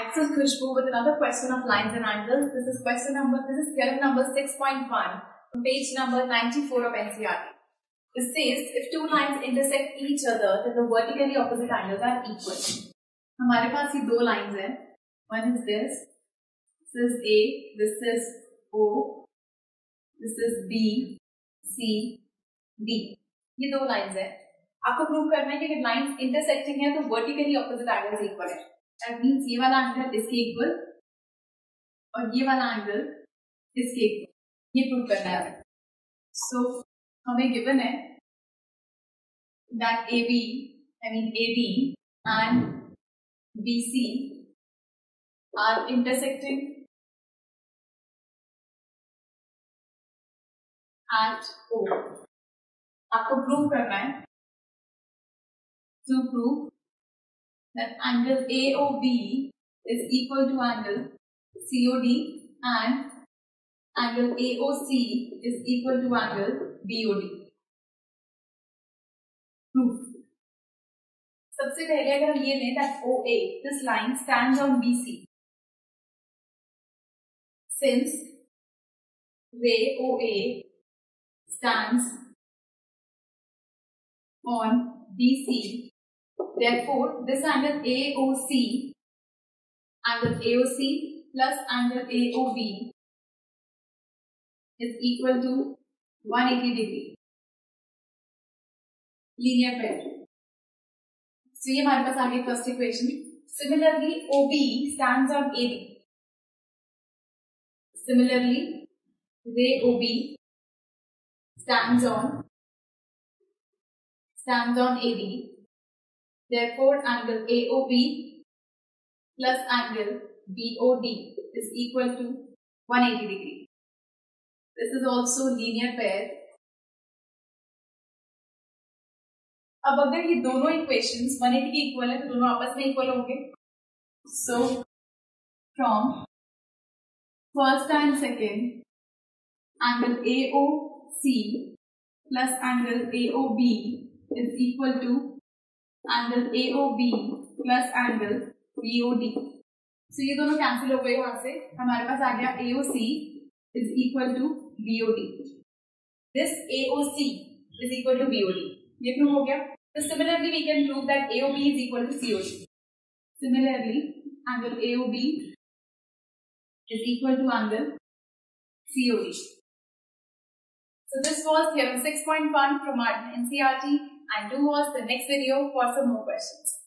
This is Khushbu with another question of lines and angles. This is question number, this is theorem number 6.1 from page number 94 of NCERT. It says, if two lines intersect each other, then the vertically opposite angles are equal. हमारे पास ये दो lines हैं. One is this. This is A. This is O. This is B. C. D. ये दो lines हैं. आपको prove करना है कि अगर लाइंस इंटरसेक्टिंग है तो वर्टिकली ऑपोजिट एंगल्स इक्वल है दैट मींस ये वाला एंगल इसके इक्वल और ये वाला एंगल इसके इक्वल ये प्रूव करना है। सो हमें गिवन है that A B I mean A D and B C are intersecting at O आपको प्रूव करना है। To prove that angle AOB is equal to angle COD and angle AOC is equal to angle BOD. Proof. सबसे पहले अगर हम ये लें that OA, this line stands on BC. Since ray OA stands on BC, Therefore, this angle AOC, angle AOC plus angle AOB is equal to 180 degree. Linear pair. So, ये हमारे पास आ गई first equation. Similarly, OB stands on AB. Similarly, ray OB stands on stands on AB Therefore, angle AOB plus angle BOD is equal to 180 degree. This is also linear pair. अब अगर ये दोनों equations 180 के equal है तो दोनों आपस में इक्वल होंगे so from first and second angle AOC plus angle AOB is equal to angle A O B plus angle B O D so ये दोनों कैंसिल हो गए वहाँ से। हमारे पास आ गया A O C is equal to B O D this A O C is equal to B O D ये प्रूव हो गया। A O B is equal to C O D similarly angle A O B is equal to angle COD. So, this was theorem 6.1 from our NCERT and do watch the next video for some more questions.